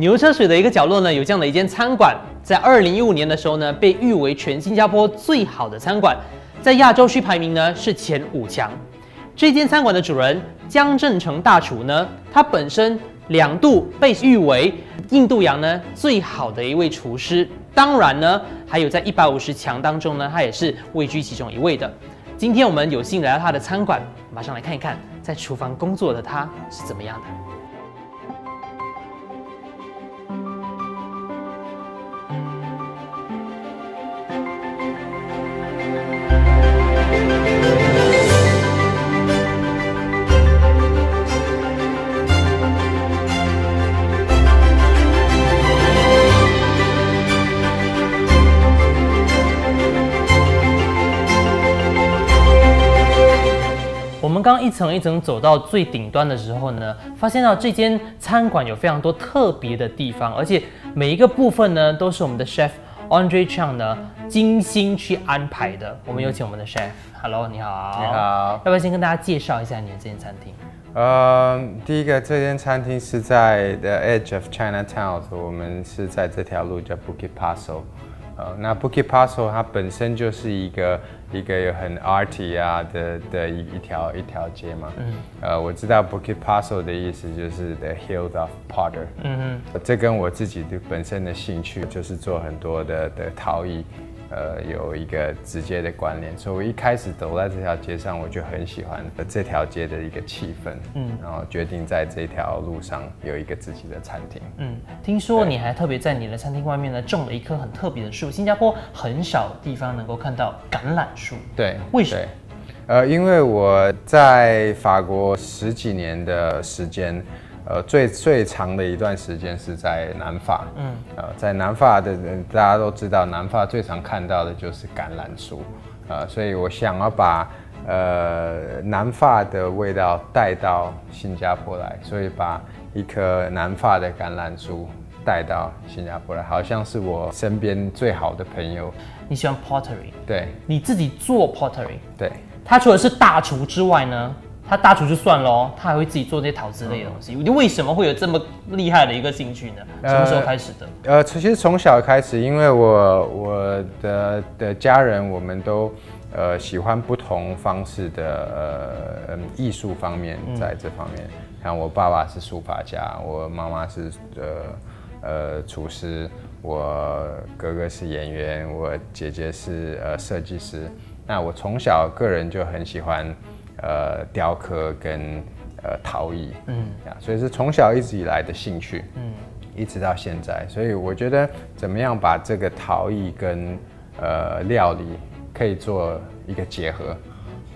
牛车水的一个角落呢，有这样的一间餐馆，在二零一五年的时候呢，被誉为全新加坡最好的餐馆，在亚洲区排名呢是前五强。这间餐馆的主人江正成大厨呢，他本身两度被誉为印度洋呢最好的一位厨师，当然呢，还有在一百五十强当中呢，他也是位居其中一位的。今天我们有幸来到他的餐馆，马上来看一看在厨房工作的他是怎么样的。刚刚一层一层走到最顶端的时候呢，发现到这间餐馆有非常多特别的地方，而且每一个部分呢都是我们的 chef Andre Chang 呢精心去安排的。我们有请我们的 chef，Hello，你好，你好，要不要先跟大家介绍一下你的这间餐厅？呃，第一个，这间餐厅是在 The Edge of Chinatown，我们是在这条路叫 Bukit Paso。呃，那 Bukit Paso 它本身就是一个一个有很 arty 啊的的一一条一条街嘛。嗯。呃，我知道 Bukit Paso 的意思就是 The hills of Potter。嗯哼。这跟我自己的本身的兴趣就是做很多的的陶艺。呃，有一个直接的关联，所以我一开始走在这条街上，我就很喜欢这条街的一个气氛，嗯，然后决定在这条路上有一个自己的餐厅，嗯，听说你还特别在你的餐厅外面呢种了一棵很特别的树，新加坡很少地方能够看到橄榄树，对，为什么？呃，因为我在法国十几年的时间。呃，最最长的一段时间是在南法，嗯，呃，在南法的人大家都知道，南法最常看到的就是橄榄树，呃，所以我想要把呃南法的味道带到新加坡来，所以把一棵南法的橄榄树带到新加坡来，好像是我身边最好的朋友。你喜欢 pottery？对，你自己做 pottery？对，他除了是大厨之外呢？他大厨就算喽，他还会自己做这些陶瓷类的东西。你为什么会有这么厉害的一个兴趣呢？什么时候开始的？呃，其实从小开始，因为我我的的家人，我们都呃喜欢不同方式的呃艺术方面，在这方面，像我爸爸是书法家，我妈妈是呃呃厨师，我哥哥是演员，我姐姐是呃设计师。那我从小个人就很喜欢。呃，雕刻跟呃陶艺，嗯，啊，所以是从小一直以来的兴趣，嗯，一直到现在，所以我觉得怎么样把这个陶艺跟呃料理可以做一个结合，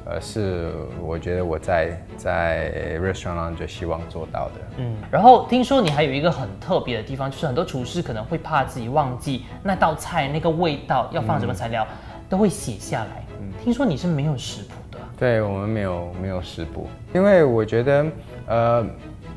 呃，是我觉得我在在 restaurant 就希望做到的，嗯，然后听说你还有一个很特别的地方，就是很多厨师可能会怕自己忘记那道菜那个味道要放什么材料，都会写下来，嗯，听说你是没有食谱。对我们没有没有食谱，因为我觉得，呃，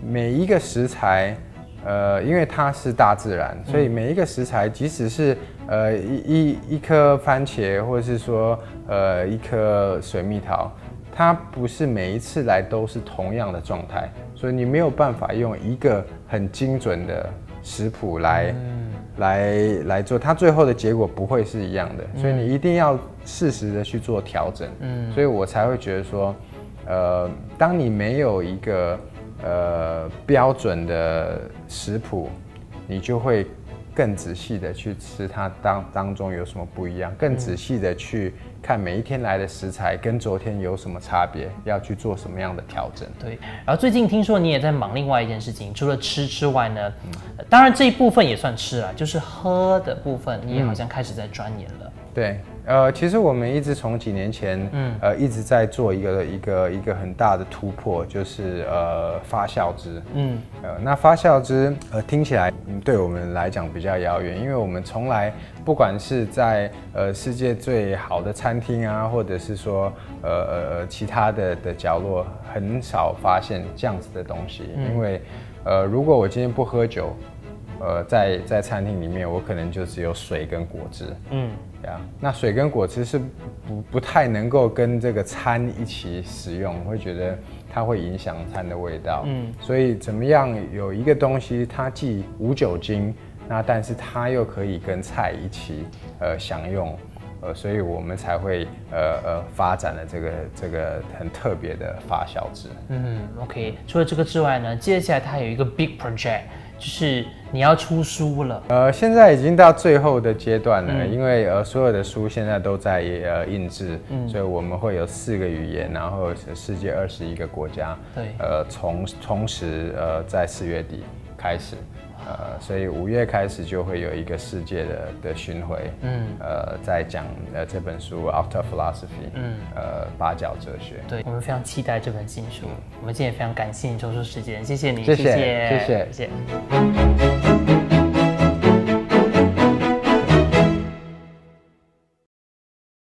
每一个食材，呃，因为它是大自然，所以每一个食材，即使是呃一一一颗番茄，或者是说呃一颗水蜜桃，它不是每一次来都是同样的状态，所以你没有办法用一个很精准的食谱来。来来做，它最后的结果不会是一样的，所以你一定要适时的去做调整。嗯，所以我才会觉得说，呃，当你没有一个呃标准的食谱，你就会更仔细的去吃它当当中有什么不一样，更仔细的去。看每一天来的食材跟昨天有什么差别，要去做什么样的调整？对。然后最近听说你也在忙另外一件事情，除了吃之外呢，当然这一部分也算吃了，就是喝的部分，你也好像开始在钻研了。对。呃，其实我们一直从几年前，嗯，呃，一直在做一个一个一个很大的突破，就是呃发酵汁，嗯，呃，那发酵汁，呃，听起来对我们来讲比较遥远，因为我们从来不管是在呃世界最好的餐厅啊，或者是说呃呃其他的的角落，很少发现这样子的东西，因为呃如果我今天不喝酒。呃，在在餐厅里面，我可能就只有水跟果汁，嗯，呀，那水跟果汁是不不太能够跟这个餐一起使用，我会觉得它会影响餐的味道，嗯，所以怎么样有一个东西，它既无酒精，那但是它又可以跟菜一起呃享用。呃，所以我们才会呃呃发展了这个这个很特别的发酵制。嗯，OK。除了这个之外呢，接下来它有一个 big project，就是你要出书了。呃，现在已经到最后的阶段了，因为呃所有的书现在都在呃印制，所以我们会有四个语言，然后世界二十一个国家，对，呃，从同时呃在四月底开始。呃，所以五月开始就会有一个世界的的巡回，嗯，呃，在讲呃这本书《Outer Philosophy》，嗯，呃，八角哲学。对，我们非常期待这本新书。我们今天也非常感谢你抽出时间，谢谢你，谢谢，谢谢，谢谢。